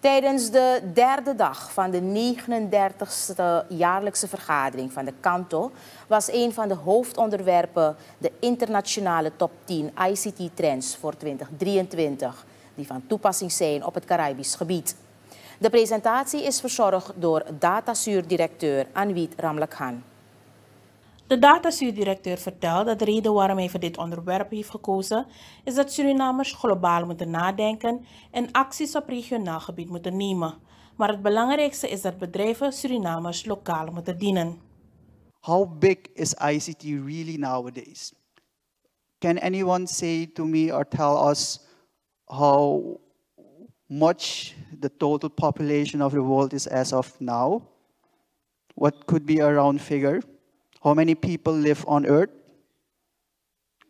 Tijdens de derde dag van de 39e jaarlijkse vergadering van de Kanto was een van de hoofdonderwerpen de internationale top 10 ICT-trends voor 2023, die van toepassing zijn op het Caribisch gebied. De presentatie is verzorgd door Datasuur-directeur Anwit Ramlakhan. De datasuurdirecteur vertelt dat de reden waarom hij voor dit onderwerp heeft gekozen is dat Surinamers globaal moeten nadenken en acties op regionaal gebied moeten nemen. Maar het belangrijkste is dat bedrijven Surinamers lokaal moeten dienen. How big is ICT really nowadays? Can anyone say to me or tell us how much the total population of the world is as of now? What could be a round figure? How many people live on Earth?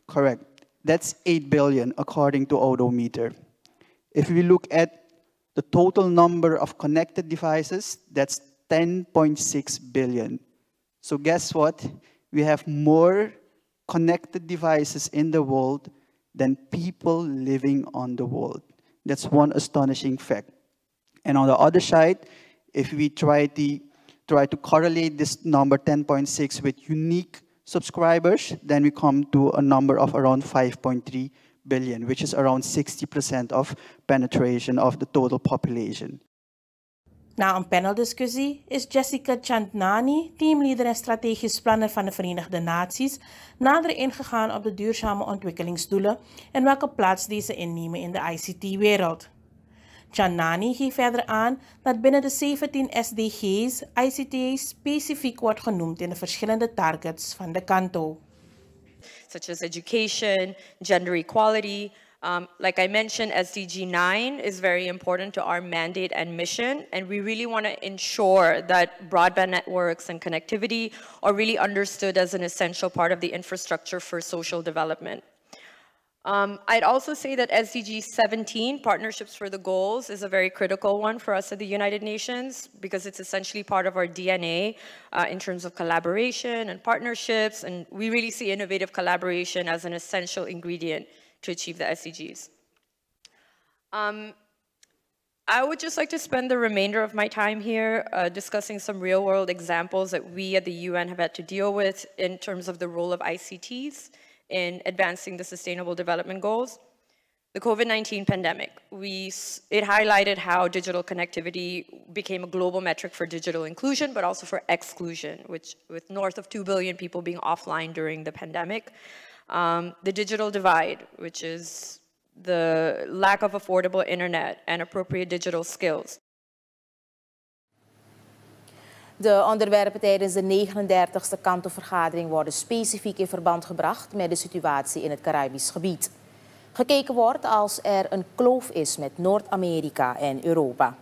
Correct. That's 8 billion according to Worldometer. If we look at the total number of connected devices, that's 10.6 billion. So guess what? We have more connected devices in the world than people living on the world. That's one astonishing fact. And on the other side, if we try to try to correlate this number 10.6 with unique subscribers, then we come to a number of around 5.3 billion, which is around 60% of penetration of the total population. Na een paneldiscussie is Jessica Chandnani, teamleader en strategisch planner van de Verenigde Naties, nader ingegaan op de duurzame ontwikkelingsdoelen en welke plaats deze innemen in de ICT-wereld. Chanani geeft verder aan dat binnen de 17 SDG's ICT specifiek wordt genoemd in de verschillende targets van de Canto. Such as education, gender equality. Um, like I mentioned, SDG 9 is very important to our mandate and mission, and we really want to ensure that broadband networks and connectivity are really understood as an essential part of the infrastructure for social development. Um, I'd also say that SDG 17, Partnerships for the Goals, is a very critical one for us at the United Nations because it's essentially part of our DNA uh, in terms of collaboration and partnerships, and we really see innovative collaboration as an essential ingredient to achieve the SDGs. Um, I would just like to spend the remainder of my time here uh, discussing some real world examples that we at the UN have had to deal with in terms of the role of ICTs in advancing the Sustainable Development Goals. The COVID-19 pandemic, we, it highlighted how digital connectivity became a global metric for digital inclusion, but also for exclusion, which with north of 2 billion people being offline during the pandemic. Um, the digital divide, which is the lack of affordable internet and appropriate digital skills. De onderwerpen tijdens de 39e kantovergadering worden specifiek in verband gebracht met de situatie in het Caribisch gebied. Gekeken wordt als er een kloof is met Noord-Amerika en Europa.